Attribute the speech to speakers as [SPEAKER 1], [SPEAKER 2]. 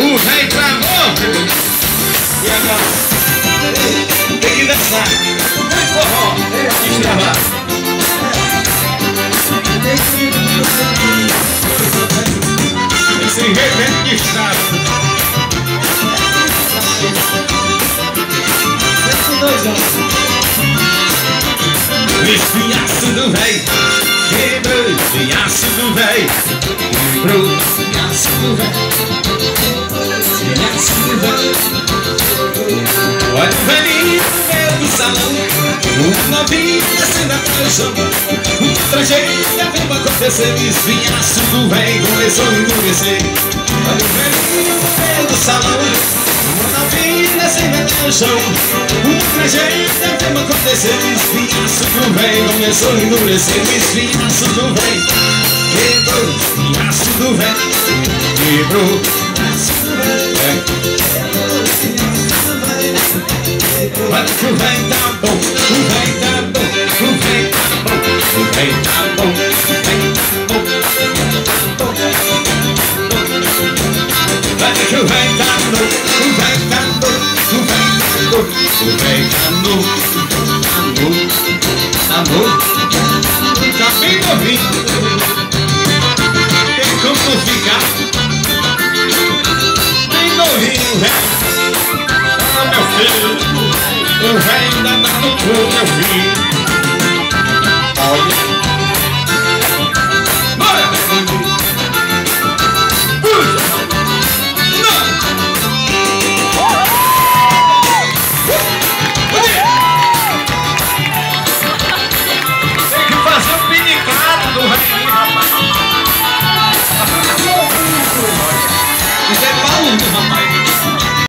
[SPEAKER 1] O rei travou. E agora? Tem que dançar. Vai forró. Destravar. Esse rei vem destrava. Espinhaço do rei Quebrou espinhaço do rei Quebrou espinhaço do rei salão Um novinho descendo até o chão Um estrangeiro devendo acontecer. Espinhaço do rei começou a endurecer Olha o velhinho no meio do salão. Vida sem meter no chão Um estrangeiro deve acontecer. Espinhaço do rei começou a endurecer Espinhaço do rei. Quebrou espinhaço do rei. Quebrou Olha que o rei tá bom O rei tá bom O rei tá bom O rei tá bom O rei tá bom Olha que o rei tá bom O rei tá o rei amor, amor, amor, tá bem novinho. Tem como ficar o rei ainda tá no corpo, meu. Olha.